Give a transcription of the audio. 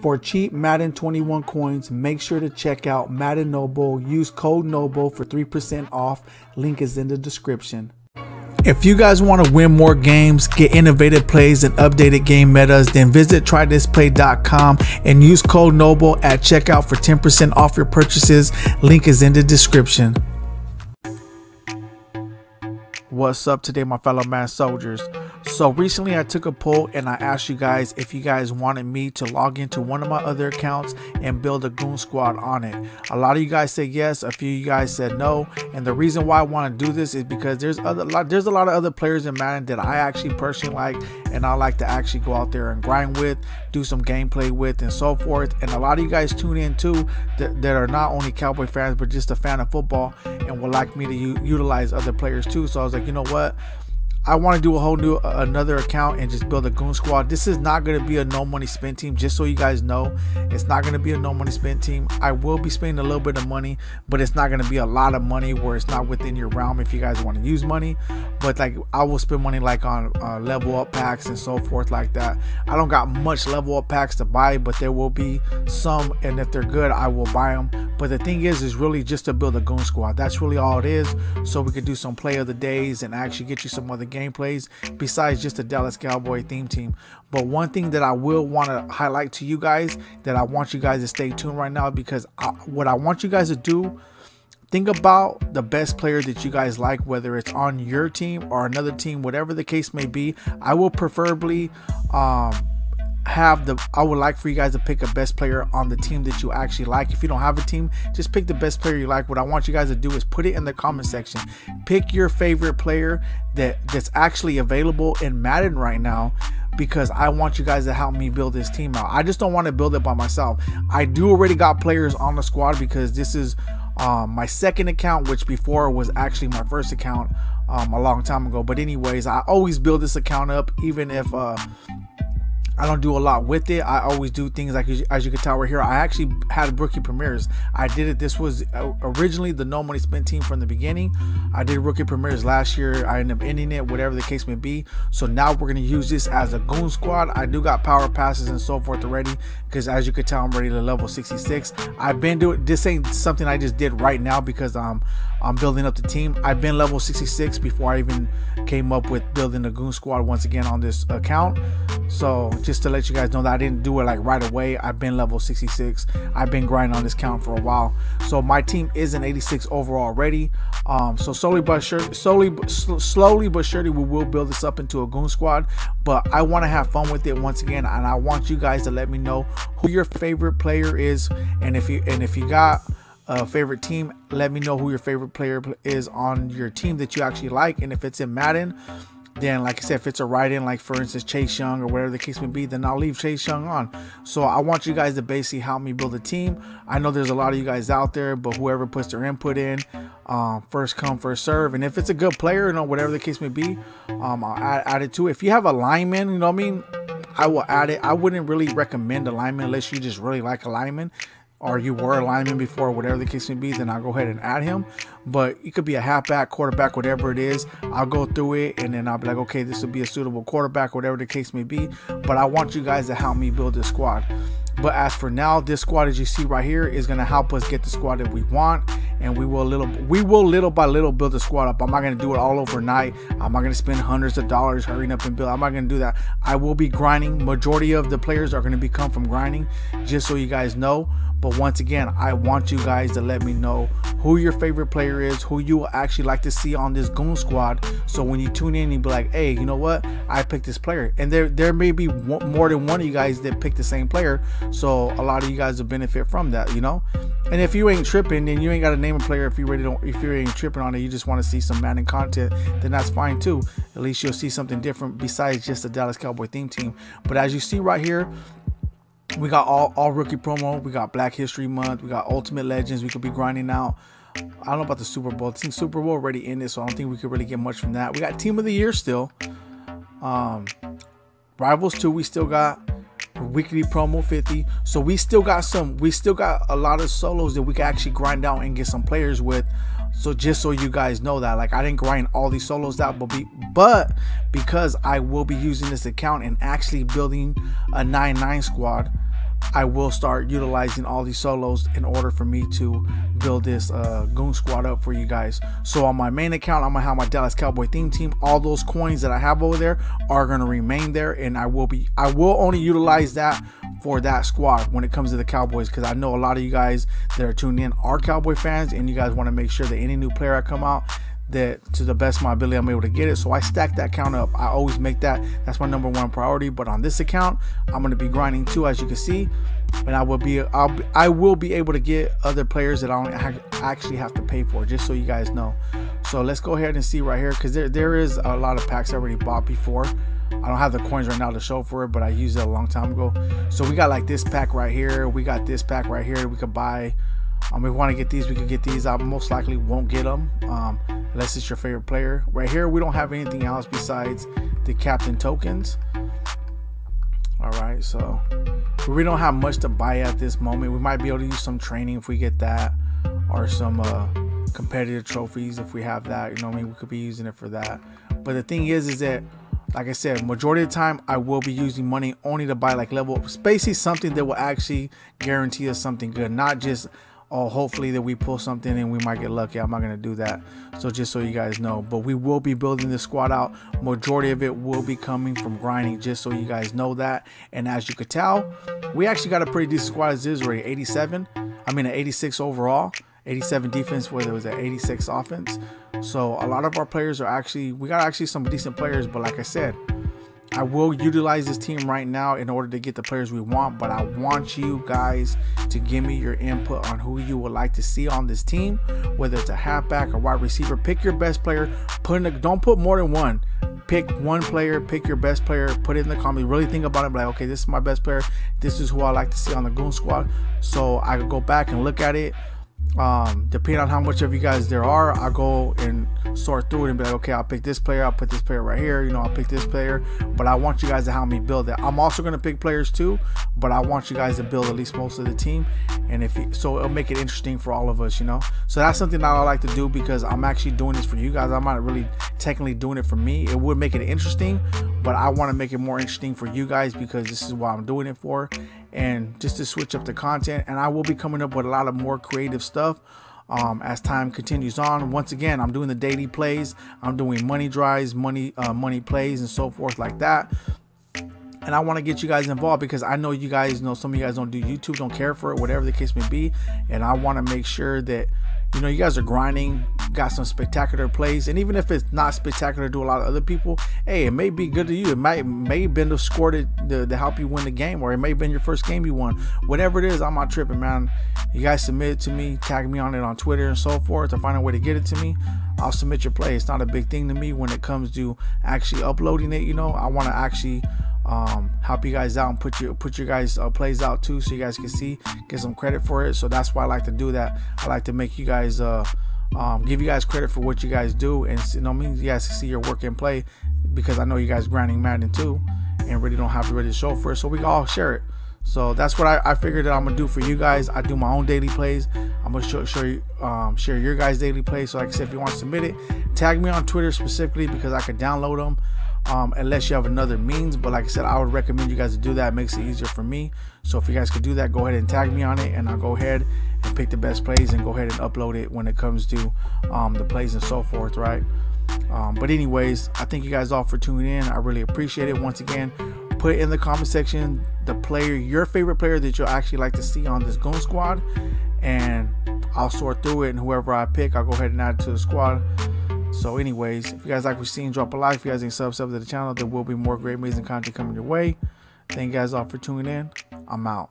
For cheap Madden 21 coins, make sure to check out Madden Noble. Use code NOBLE for 3% off. Link is in the description. If you guys want to win more games, get innovative plays, and updated game metas, then visit trythisplay.com and use code NOBLE at checkout for 10% off your purchases. Link is in the description. What's up today, my fellow man soldiers? So recently I took a poll and I asked you guys if you guys wanted me to log into one of my other accounts and build a goon squad on it. A lot of you guys said yes, a few of you guys said no. And the reason why I want to do this is because there's other there's a lot of other players in Madden that I actually personally like and I like to actually go out there and grind with, do some gameplay with and so forth. And a lot of you guys tune in too that, that are not only Cowboy fans but just a fan of football and would like me to utilize other players too. So I was like, you know what? I want to do a whole new another account and just build a goon squad. This is not going to be a no money spent team, just so you guys know. It's not going to be a no money spent team. I will be spending a little bit of money, but it's not going to be a lot of money where it's not within your realm if you guys want to use money. But like I will spend money like on uh, level up packs and so forth like that. I don't got much level up packs to buy, but there will be some, and if they're good, I will buy them. But the thing is, is really just to build a goon squad. That's really all it is. So we could do some play of the days and actually get you some other gameplays besides just the Dallas Cowboy theme team. But one thing that I will want to highlight to you guys that I want you guys to stay tuned right now because I, what I want you guys to do think about the best player that you guys like whether it's on your team or another team whatever the case may be i will preferably um, have the I would like for you guys to pick a best player on the team that you actually like. If you don't have a team, just pick the best player you like. What I want you guys to do is put it in the comment section. Pick your favorite player that that's actually available in Madden right now because I want you guys to help me build this team out. I just don't want to build it by myself. I do already got players on the squad because this is um, my second account, which before was actually my first account um, a long time ago. But anyways, I always build this account up even if uh, I don't do a lot with it. I always do things like as you can tell right here. I actually had rookie premieres. I did it. This was uh, originally the no money spent team from the beginning. I did rookie premieres last year. I ended up ending it, whatever the case may be. So now we're gonna use this as a goon squad. I do got power passes and so forth already because as you can tell, I'm ready to level 66. I've been doing this ain't something I just did right now because um I'm building up the team. I've been level 66 before I even came up with building the goon squad once again on this account. So just to let you guys know that I didn't do it like right away. I've been level 66. I've been grinding on this count for a while. So my team is an 86 overall already. Um, so slowly but surely, slowly, slowly but surely, we will build this up into a goon squad. But I want to have fun with it once again, and I want you guys to let me know who your favorite player is, and if you and if you got a favorite team let me know who your favorite player is on your team that you actually like and if it's in madden then like I said, if it's a write-in, like for instance Chase Young or whatever the case may be, then I'll leave Chase Young on. So I want you guys to basically help me build a team. I know there's a lot of you guys out there, but whoever puts their input in, um, first come, first serve. And if it's a good player, you know, whatever the case may be, um, I'll add, add it to it. If you have a lineman, you know what I mean, I will add it. I wouldn't really recommend a lineman unless you just really like a lineman or you were a lineman before, whatever the case may be, then I'll go ahead and add him. But it could be a halfback, quarterback, whatever it is. I'll go through it and then I'll be like, okay, this would be a suitable quarterback, whatever the case may be. But I want you guys to help me build this squad. But as for now, this squad, as you see right here, is gonna help us get the squad that we want, and we will little, we will little by little build the squad up. I'm not gonna do it all overnight. I'm not gonna spend hundreds of dollars hurrying up and build. I'm not gonna do that. I will be grinding. Majority of the players are gonna become from grinding, just so you guys know. But once again, I want you guys to let me know who your favorite player is, who you actually like to see on this Goon Squad. So when you tune in, you be like, hey, you know what? I picked this player. And there, there may be more than one of you guys that picked the same player. So a lot of you guys will benefit from that, you know? And if you ain't tripping, then you ain't got to name player. If you really don't, if you ain't tripping on it, you just want to see some Madden content, then that's fine too. At least you'll see something different besides just the Dallas Cowboy theme team. But as you see right here, we got all, all rookie promo. We got Black History Month. We got Ultimate Legends. We could be grinding out. I don't know about the Super Bowl. Think Super Bowl already in it, so I don't think we could really get much from that. We got Team of the Year still. Um, Rivals 2, we still got weekly promo 50. So we still got some, we still got a lot of solos that we can actually grind out and get some players with. So just so you guys know that, like I didn't grind all these solos out, but be, but because I will be using this account and actually building a 9-9 squad, I will start utilizing all these solos in order for me to build this uh, goon squad up for you guys. So on my main account, I'm gonna have my Dallas Cowboy theme team. All those coins that I have over there are gonna remain there, and I will be I will only utilize that for that squad when it comes to the Cowboys because I know a lot of you guys that are tuned in are Cowboy fans, and you guys want to make sure that any new player I come out that to the best of my ability I'm able to get it. So I stack that count up. I always make that. That's my number one priority. But on this account, I'm going to be grinding too, as you can see, and I will be I'll be, I will be able to get other players that I don't actually have to pay for, just so you guys know. So let's go ahead and see right here because there there is a lot of packs I already bought before. I don't have the coins right now to show for it, but I used it a long time ago. So we got like this pack right here. We got this pack right here. We could buy. Um, we want to get these, we could get these. I most likely won't get them. Um, unless it's your favorite player. Right here, we don't have anything else besides the captain tokens. All right, so we don't have much to buy at this moment. We might be able to use some training if we get that, or some uh, competitive trophies if we have that. You know, what I mean, we could be using it for that. But the thing is, is that like I said, majority of the time I will be using money only to buy like level up, basically something that will actually guarantee us something good, not just oh, hopefully that we pull something and we might get lucky. I'm not going to do that. So just so you guys know, but we will be building this squad out. Majority of it will be coming from grinding, just so you guys know that. And as you could tell, we actually got a pretty decent squad as is already 87. I mean, an 86 overall. 87 defense, whether it was an 86 offense. So a lot of our players are actually, we got actually some decent players, but like I said, I will utilize this team right now in order to get the players we want, but I want you guys to give me your input on who you would like to see on this team, whether it's a halfback or wide receiver. Pick your best player. Put in a, don't put more than one. Pick one player, pick your best player, put it in the comments. Really think about it. Like, okay, this is my best player. This is who I like to see on the Goon Squad. So I could go back and look at it um, depending on how much of you guys there are, I'll go and sort through it and be like, okay, I'll pick this player, I'll put this player right here, you know, I'll pick this player, but I want you guys to help me build it. I'm also to pick players too, but I want you guys to build at least most of the team, and if you, so, it'll make it interesting for all of us, you know. So that's something that I like to do because I'm actually doing this for you guys. I'm not really technically doing it for me. It would make it interesting, but I want to make it more interesting for you guys because this is what I'm doing it for, and just to switch up the content. And I will be coming up with a lot of more creative stuff um, as time continues on. Once again, I'm doing the daily plays. I'm doing money drives, money uh, money plays, and so forth like that. And I want to get you guys involved because I know you guys know some of you guys don't do YouTube, don't care for it, whatever the case may be. And I want to make sure that you know you guys are grinding got some spectacular plays and even if it's not spectacular to a lot of other people hey it may be good to you. It might may have been the score to, to, to, help you win the game or it may have been your first game you won. Whatever it is i'm not tripping man. You guys submit it to me tag me on it on twitter and so forth to find a way to get it to me. I'll submit your play. It's not a big thing to me when it comes to actually uploading it you know. I want to actually um, help you guys out and put your put your guys uh, plays out too, so you guys can see, get some credit for it. So that's why I like to do that. I like to make you guys uh, um, give you guys credit for what you guys do, and you know, means you guys see your work and play because I know you guys grinding Madden too, and really don't have to really show for it. So we all share it. So that's what I, I figured that I'm gonna do for you guys. I do my own daily plays. I'm gonna show, show you, um, share your guys' daily plays. So like I said, if you want to submit it, tag me on Twitter specifically because I could download them um, unless you have another means. But like I said, I would recommend you guys to do that. It makes it easier for me. So if you guys could do that, go ahead and tag me on it, and I'll go ahead and pick the best plays and go ahead and upload it when it comes to um, the plays and so forth, right? Um, but anyways, I thank you guys all for tuning in. I really appreciate it. Once again, put in the comment section the player, your favorite player that you'll actually like to see on this Goon Squad, and I'll sort through it. And whoever I pick, I'll go ahead and add to the squad. So, anyways, if you guys like what you're seeing, drop a like. If you guys ain't sub sub to the channel, there will be more great, amazing content coming your way. Thank you guys all for tuning in. I'm out.